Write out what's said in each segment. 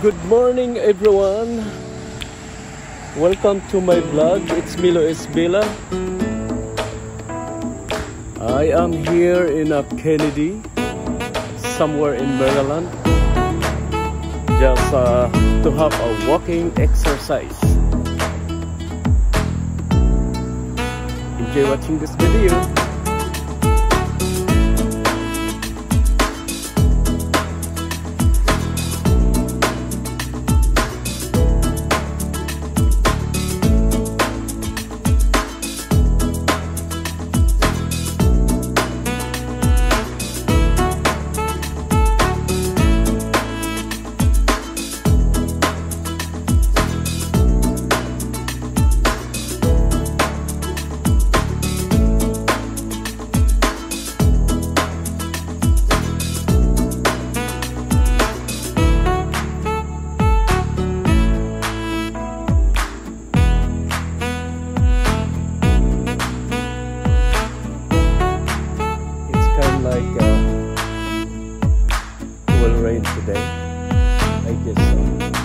Good morning everyone. Welcome to my vlog. It's me Luis Bella. I am here in a Kennedy, somewhere in Maryland, just uh, to have a walking exercise. Enjoy watching this video. Today. I guess so.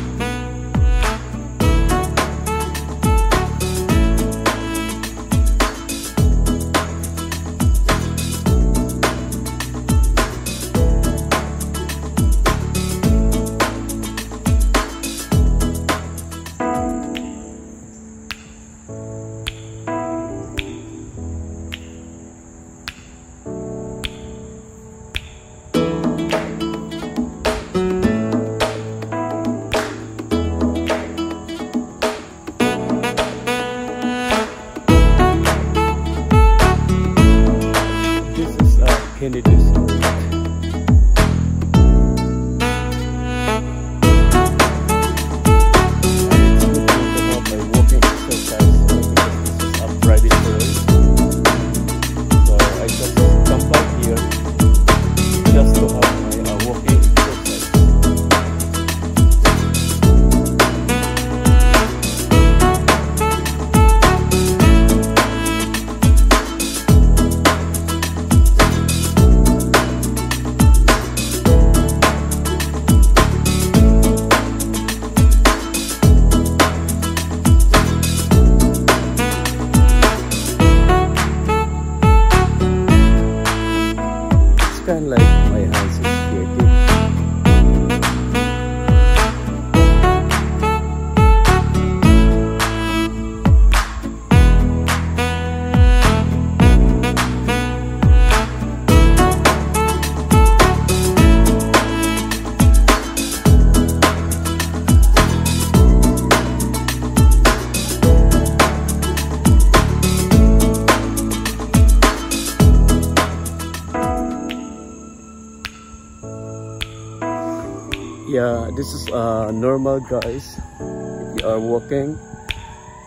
Yeah, this is uh, normal, guys. If you are walking,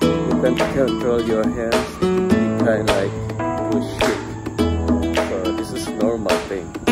you can control your hands. You like to shake. So this is normal thing.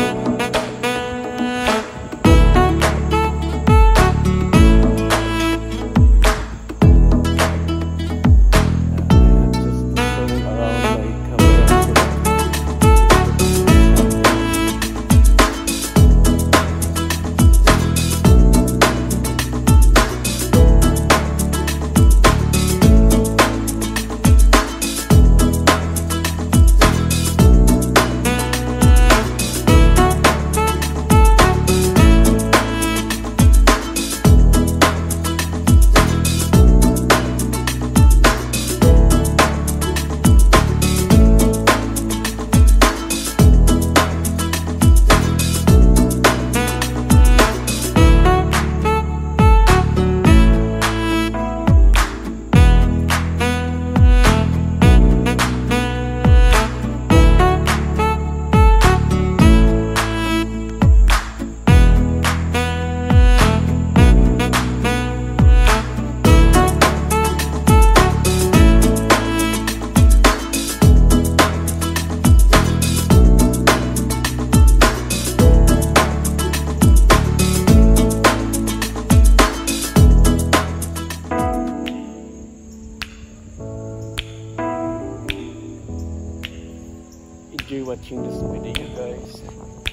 do watching this video guys